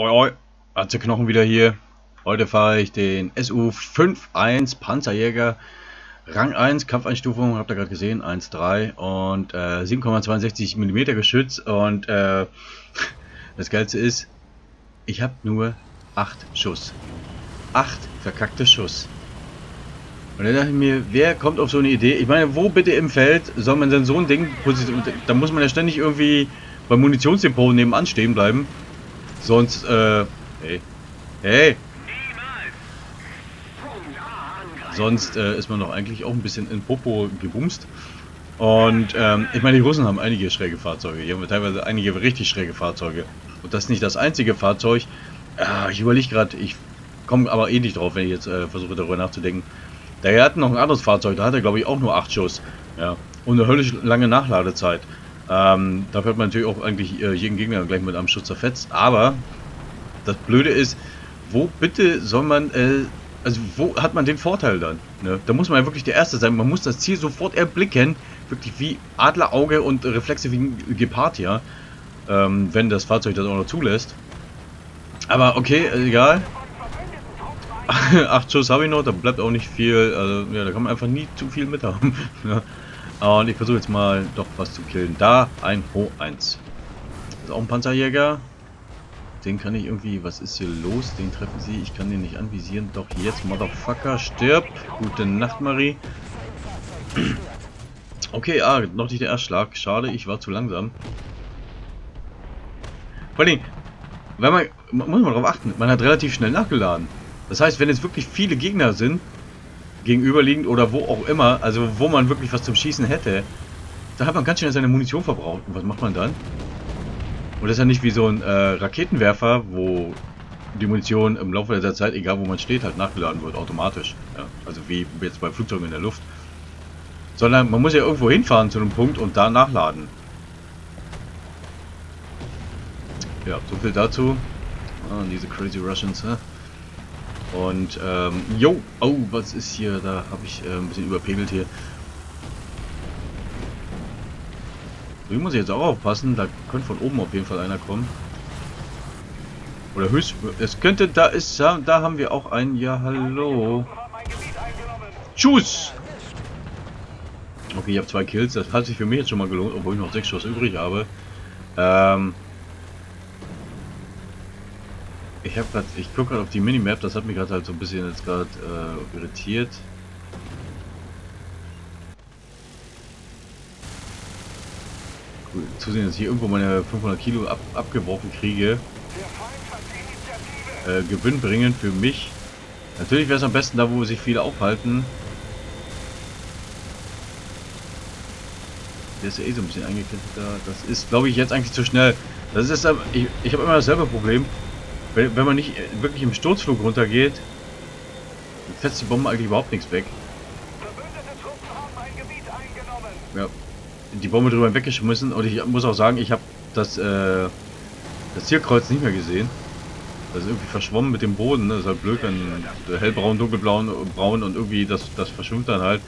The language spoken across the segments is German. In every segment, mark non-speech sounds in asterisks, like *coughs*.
Oi, oi, Atze Knochen wieder hier. Heute fahre ich den SU-51 Panzerjäger Rang 1, Kampfeinstufung, habt ihr gerade gesehen, 1,3 und äh, 7,62 mm Geschütz und äh, *laughs* das Geilste ist, ich habe nur 8 Schuss. 8 verkackte Schuss. Und dann dachte ich mir, wer kommt auf so eine Idee? Ich meine, wo bitte im Feld soll man denn so ein Ding positionieren? Da muss man ja ständig irgendwie beim Munitionsdepot nebenan stehen bleiben. Sonst, äh, hey, hey. Sonst äh, ist man doch eigentlich auch ein bisschen in Popo gebumst. Und ähm, ich meine, die Russen haben einige schräge Fahrzeuge. Hier haben teilweise einige richtig schräge Fahrzeuge. Und das ist nicht das einzige Fahrzeug. Äh, ich überlege gerade, ich komme aber eh nicht drauf, wenn ich jetzt äh, versuche darüber nachzudenken. Der hat noch ein anderes Fahrzeug, da hat er glaube ich auch nur 8 Schuss. Ja. Und eine höllisch lange Nachladezeit. Ähm, dafür hat man natürlich auch eigentlich äh, jeden Gegner gleich mit einem Schuss zerfetzt. Aber das Blöde ist, wo bitte soll man, äh, also wo hat man den Vorteil dann? Ne? Da muss man ja wirklich der Erste sein. Man muss das Ziel sofort erblicken. Wirklich wie Adlerauge und Reflexe wie ein Gepard, ja. Ähm, wenn das Fahrzeug das auch noch zulässt. Aber okay, äh, egal. *laughs* Acht Schuss habe ich noch, da bleibt auch nicht viel. Also, ja, da kann man einfach nie zu viel mit haben. *laughs* Und ich versuche jetzt mal doch was zu killen. Da, ein Ho 1. Das ist auch ein Panzerjäger. Den kann ich irgendwie... Was ist hier los? Den treffen sie. Ich kann den nicht anvisieren. Doch jetzt, Motherfucker, stirb. Gute Nacht, Marie. *clears throat* Okay, ah, noch nicht der Erstschlag. Schade, ich war zu langsam. Vor allem, wenn man... Muss man darauf achten, man hat relativ schnell nachgeladen. Das heißt, wenn jetzt wirklich viele Gegner sind, gegenüberliegend oder wo auch immer, also wo man wirklich was zum Schießen hätte, da hat man ganz schnell seine Munition verbraucht. Und was macht man dann? Und das ist ja nicht wie so ein äh, Raketenwerfer, wo die Munition im Laufe der Zeit, egal wo man steht, halt nachgeladen wird, automatisch. Ja, also wie jetzt bei Flugzeugen in der Luft. Sondern man muss ja irgendwo hinfahren zu einem Punkt und da nachladen. Ja, so viel dazu. Ah, diese Crazy Russians, hä? Und, ähm, yo, oh, was ist hier? Da habe ich äh, ein bisschen überpegelt hier. Hier muss ich jetzt auch aufpassen, da könnte von oben auf jeden Fall einer kommen. Oder höchst, es könnte, da ist, da haben wir auch einen, ja, hallo. Tschüss! Okay, ich habe zwei Kills, das hat sich für mich jetzt schon mal gelohnt, obwohl ich noch sechs Schuss übrig habe. Ähm, ich habe gerade, ich gucke gerade auf die Minimap, das hat mich gerade halt so ein bisschen jetzt gerade äh, irritiert. Cool, zusehen, dass ich irgendwo meine 500 Kilo ab, abgeworfen kriege. Äh, Gewinn bringen für mich. Natürlich wäre es am besten da, wo sich viele aufhalten. Der ist ja eh so ein bisschen eingeklemmt da. Das ist, glaube ich, jetzt eigentlich zu schnell. Das ist, ich, ich habe immer dasselbe Problem. Wenn, wenn man nicht wirklich im Sturzflug runtergeht, fetzt die Bombe eigentlich überhaupt nichts weg. Ja, die Bombe drüber weggeschmissen und ich muss auch sagen, ich habe das, äh, das Zielkreuz nicht mehr gesehen. Das ist irgendwie verschwommen mit dem Boden. Ne? Das ist halt blöd, wenn hellbraun, dunkelblau braun und irgendwie das, das verschwimmt dann halt.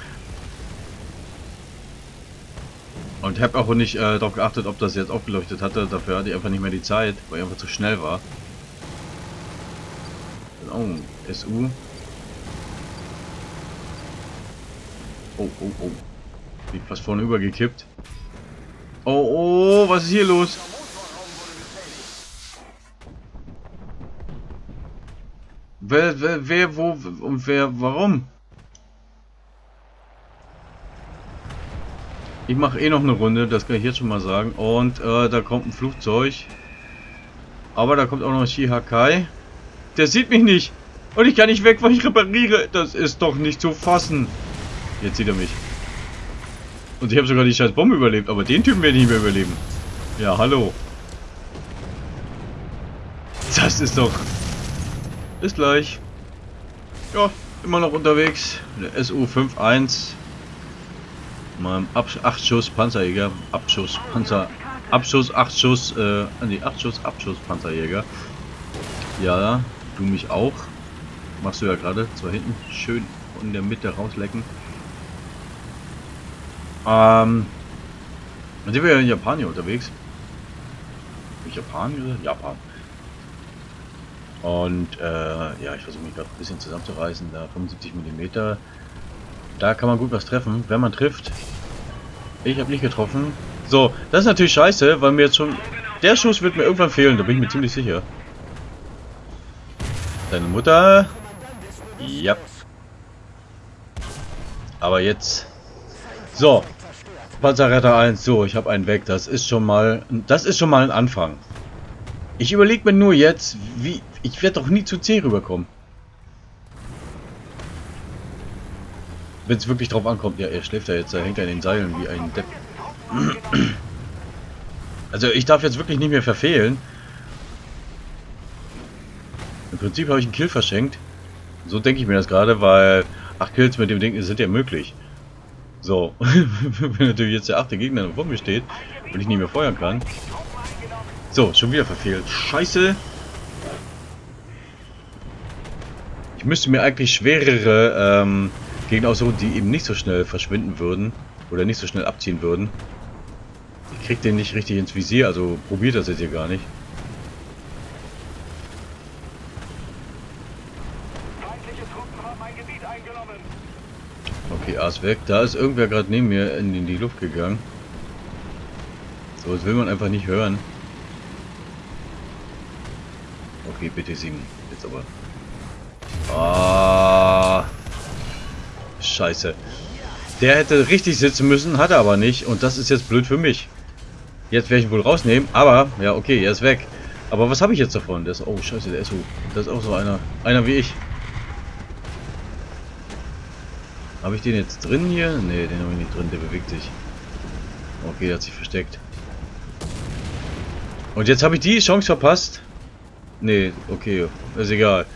Und ich habe auch nicht äh, darauf geachtet, ob das jetzt aufgeleuchtet hatte. Dafür hatte ich einfach nicht mehr die Zeit, weil ich einfach zu schnell war. Oh, SU. Oh, oh, oh. Bin fast vorne übergekippt. Oh, oh, was ist hier los? Wer, wer, wer, wo und wer, warum? Ich mache eh noch eine Runde, das kann ich jetzt schon mal sagen. Und äh, da kommt ein Flugzeug. Aber da kommt auch noch Shihakai. Der sieht mich nicht. Und ich kann nicht weg, weil ich repariere. Das ist doch nicht zu fassen. Jetzt sieht er mich. Und ich habe sogar die scheiß Bombe überlebt. Aber den Typen werde ich nicht mehr überleben. Ja, hallo. Das ist doch... Bis gleich. Ja, immer noch unterwegs. Der SU-51. Mal 8 Schuss Panzerjäger. Abschuss Panzer... Abschuss, 8 Schuss, äh, nee, 8 Schuss, Abschuss Panzerjäger. Ja, Du mich auch. Machst du ja gerade. Zwar hinten schön in der Mitte rauslecken. Ähm. Dann sind wir ja in Japan hier unterwegs. Japan oder? Japan. Und äh, ja, ich versuche mich gerade ein bisschen zusammenzureißen. Da 75 mm. Da kann man gut was treffen, wenn man trifft. Ich habe nicht getroffen. So, das ist natürlich scheiße, weil mir jetzt schon... Der Schuss wird mir irgendwann fehlen, da bin ich mir ziemlich sicher. Deine Mutter... Ja. Aber jetzt... So. Panzerretter 1, so, ich habe einen weg. Das ist schon mal... Das ist schon mal ein Anfang. Ich überlege mir nur jetzt, wie... Ich werde doch nie zu C rüberkommen. Wenn es wirklich drauf ankommt. Ja, er schläft ja jetzt. Er hängt ja in den Seilen wie ein Depp. *clears throat* Also ich darf jetzt wirklich nicht mehr verfehlen. Prinzip habe ich einen Kill verschenkt. So denke ich mir das gerade, weil 8 Kills mit dem Ding sind ja möglich. So, *laughs* wenn natürlich jetzt der achte Gegner vor mir steht und ich nicht mehr feuern kann. So, schon wieder verfehlt. Scheiße. Ich müsste mir eigentlich schwerere ähm, Gegner aussuchen, die eben nicht so schnell verschwinden würden. Oder nicht so schnell abziehen würden. Ich krieg den nicht richtig ins Visier, also probiert das jetzt hier gar nicht. Weg. Da ist irgendwer gerade neben mir in, in die Luft gegangen. So, das will man einfach nicht hören. Okay, bitte 7. Jetzt aber. Ah. Scheiße. Der hätte richtig sitzen müssen, hat er aber nicht. Und das ist jetzt blöd für mich. Jetzt werde ich ihn wohl rausnehmen. Aber, ja, okay, er ist weg. Aber was habe ich jetzt davon? Der ist, oh, scheiße, der ist so. Das ist auch so einer. Einer wie ich. Habe ich den jetzt drin hier? Ne, den habe ich nicht drin. Der bewegt sich. Okay, der hat sich versteckt. Und jetzt habe ich die Chance verpasst. Ne, okay. Ist egal.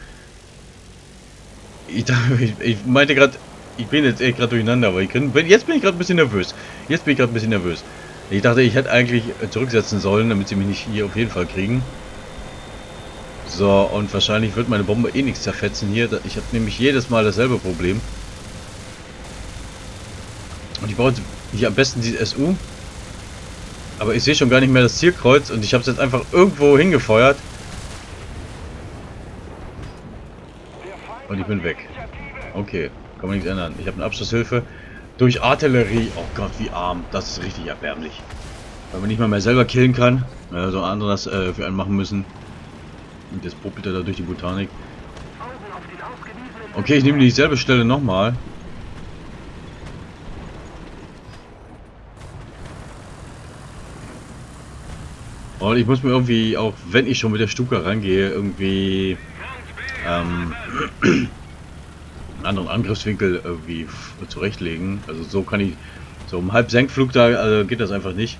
Ich, *laughs* ich, ich meinte gerade, ich bin jetzt echt gerade durcheinander, aber ich kann, jetzt bin ich gerade ein bisschen nervös. Jetzt bin ich gerade ein bisschen nervös. Ich dachte, ich hätte eigentlich zurücksetzen sollen, damit sie mich nicht hier auf jeden Fall kriegen. So, und wahrscheinlich wird meine Bombe eh nichts zerfetzen hier. Ich habe nämlich jedes Mal dasselbe Problem. Und ich brauche hier am besten die SU. Aber ich sehe schon gar nicht mehr das Zielkreuz und ich habe es jetzt einfach irgendwo hingefeuert. Und ich bin weg. Okay. Kann man nichts ändern. Ich habe eine Abschlusshilfe durch Artillerie. Oh Gott, wie arm. Das ist richtig erbärmlich. Weil man nicht mal mehr selber killen kann. Ja, so andere das äh, für einen machen müssen. Und jetzt puppelt er da durch die Botanik. Okay, ich nehme dieselbe Stelle nochmal. Und ich muss mir irgendwie, auch wenn ich schon mit der Stuka rangehe, irgendwie ähm, einen anderen Angriffswinkel irgendwie zurechtlegen. Also so kann ich, so im Halbsenkflug da also geht das einfach nicht.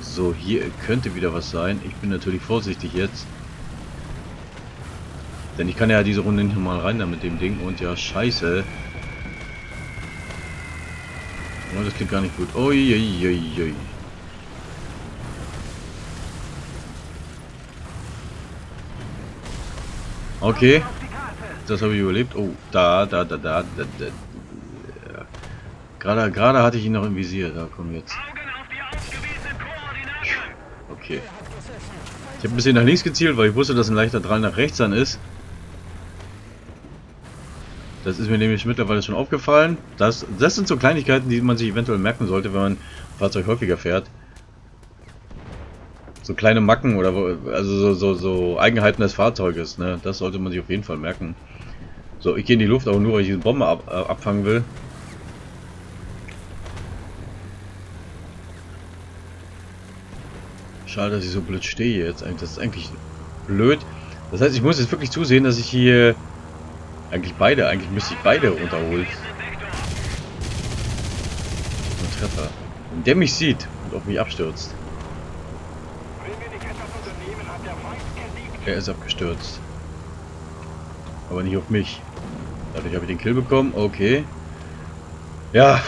So, hier könnte wieder was sein. Ich bin natürlich vorsichtig jetzt. Denn ich kann ja diese Runde nicht mal rein da mit dem Ding. Und ja, scheiße. Oh, das klingt gar nicht gut. Uiuiui. Okay. Das habe ich überlebt. Oh, da, da, da, da, da, da. Gerade, gerade hatte ich ihn noch im Visier. Da kommen jetzt. Okay. Ich habe ein bisschen nach links gezielt, weil ich wusste, dass ein leichter Drall nach rechts dann ist. Das ist mir nämlich mittlerweile schon aufgefallen. Das, das sind so Kleinigkeiten, die man sich eventuell merken sollte, wenn man Fahrzeug häufiger fährt so kleine Macken oder also so, so, so Eigenheiten des Fahrzeuges, ne? Das sollte man sich auf jeden Fall merken. So, ich gehe in die Luft, aber nur weil ich diese Bombe ab, äh, abfangen will. Schade, dass ich so blöd stehe jetzt. Das ist eigentlich blöd. Das heißt, ich muss jetzt wirklich zusehen, dass ich hier eigentlich beide, eigentlich müsste ich beide runterholen. Ein Treffer. Wenn der mich sieht und auf mich abstürzt. Er ist abgestürzt. Aber nicht auf mich. Dadurch habe ich den Kill bekommen. Okay. Ja.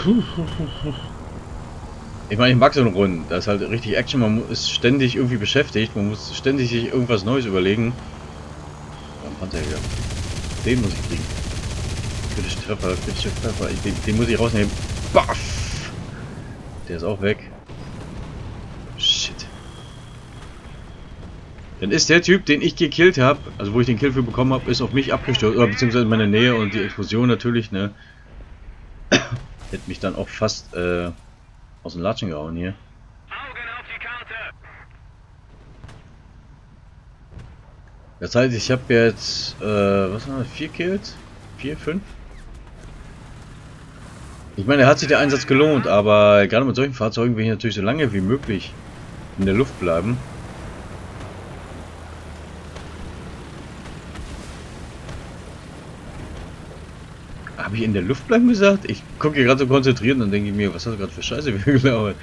Ich meine, ich mag so eine Runde. Das ist halt richtig Action. Man ist ständig irgendwie beschäftigt. Man muss ständig sich irgendwas Neues überlegen. Warum fand er wieder? Den muss ich kriegen. Kritische Treffer, kritische Treffer. Ich, den, den, muss ich rausnehmen. Baff! Der ist auch weg. Shit. Dann ist der Typ, den ich gekillt habe, also wo ich den Kill für bekommen habe, ist auf mich abgestürzt. Oder beziehungsweise in meiner Nähe und die Explosion natürlich, ne? *coughs* Hätte mich dann auch fast äh, aus dem Latschen gehauen hier. Das heißt, ich habe jetzt, äh, was haben wir, vier Kills? Vier, fünf? Ich meine, hat sich der Einsatz gelohnt, aber gerade mit solchen Fahrzeugen will ich natürlich so lange wie möglich in der Luft bleiben. Habe ich in der Luft bleiben gesagt? Ich gucke hier gerade so konzentriert und dann denke ich mir, was hast du gerade für Scheiße *laughs* gelabert?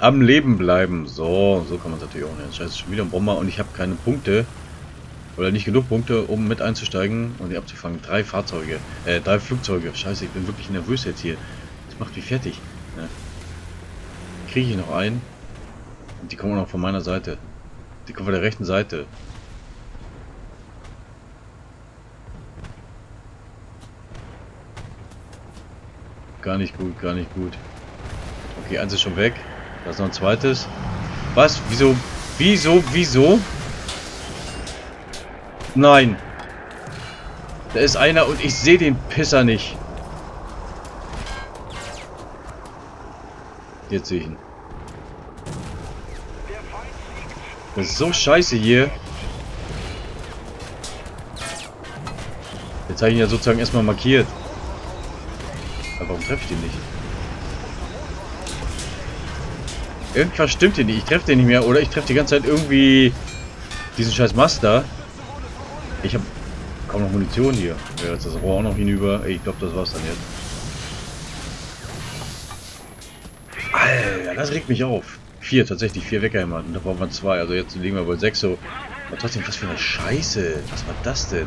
Am Leben bleiben. So, so kann man es natürlich auch nennen. Scheiße, schon wieder ein Bomber und ich habe keine Punkte. Oder nicht genug Punkte, um mit einzusteigen und die abzufangen. Drei Fahrzeuge, äh, drei Flugzeuge. Scheiße, ich bin wirklich nervös jetzt hier. Das macht mich fertig. Ne? Kriege ich noch einen? Und die kommen auch noch von meiner Seite. Die kommen von der rechten Seite. Gar nicht gut, gar nicht gut. Okay, eins ist schon weg. Da ist noch ein zweites. Was? Wieso? Wieso? Wieso? Nein. Da ist einer und ich sehe den Pisser nicht. Jetzt sehe ich ihn. Das ist so scheiße hier. Jetzt habe ich ihn ja sozusagen erstmal markiert. Aber warum treffe ich den nicht? Irgendwas stimmt hier nicht. Ich treffe den nicht mehr. Oder ich treffe die ganze Zeit irgendwie diesen scheiß Master. Ich habe kaum noch Munition hier. Ja, jetzt das Rohr auch noch hinüber. Ich glaube, das war's dann jetzt. Alter, das regt mich auf. Vier, tatsächlich, vier weggehämmert. Und da brauchen wir zwei. Also jetzt liegen wir wohl sechs so. Aber trotzdem, was für eine Scheiße. Was war das denn?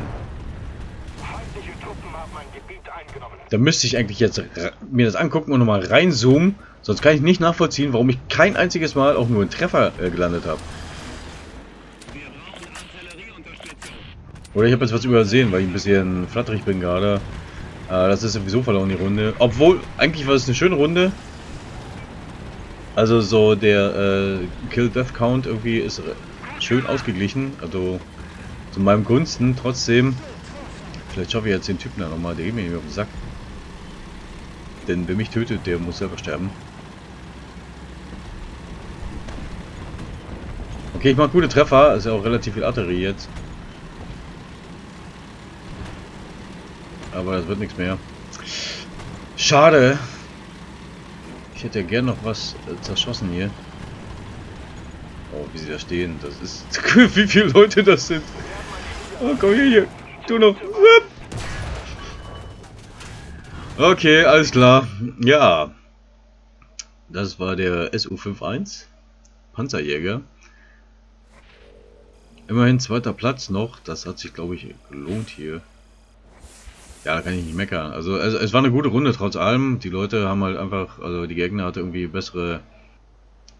Da müsste ich eigentlich jetzt mir das angucken und nochmal reinzoomen. Sonst kann ich nicht nachvollziehen, warum ich kein einziges Mal auch nur einen Treffer äh, gelandet habe. Oder ich habe jetzt was übersehen, weil ich ein bisschen flatterig bin gerade. Äh, das ist sowieso verloren die Runde. Obwohl, eigentlich war es eine schöne Runde. Also so der äh, Kill-Death-Count irgendwie ist schön ausgeglichen. Also zu meinem Gunsten. Trotzdem, vielleicht schaffe ich jetzt den Typen da nochmal. Der geht mir nicht auf den Sack. Denn wer mich tötet, der muss selber sterben. Okay, ich mache gute Treffer. Ist ja auch relativ viel Arterie jetzt. Aber das wird nichts mehr. Schade. Ich hätte ja gern noch was äh, zerschossen hier. Oh, wie sie da stehen. Das ist... *laughs* wie viele Leute das sind. Oh, komm hier, hier. Du noch. Okay, alles klar. Ja. Das war der SU-51. Panzerjäger. Immerhin zweiter Platz noch. Das hat sich, glaube ich, gelohnt hier. Ja, da kann ich nicht meckern. Also, es, es war eine gute Runde trotz allem. Die Leute haben halt einfach, also die Gegner hatte irgendwie bessere,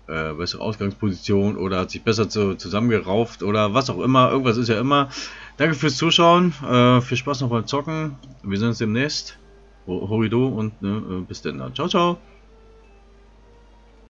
äh, bessere Ausgangsposition oder hat sich besser zu, zusammengerauft oder was auch immer. Irgendwas ist ja immer. Danke fürs Zuschauen. Äh, viel Spaß noch beim Zocken. Wir sehen uns demnächst. Horido und ne, äh, bis dann. Ciao, ciao.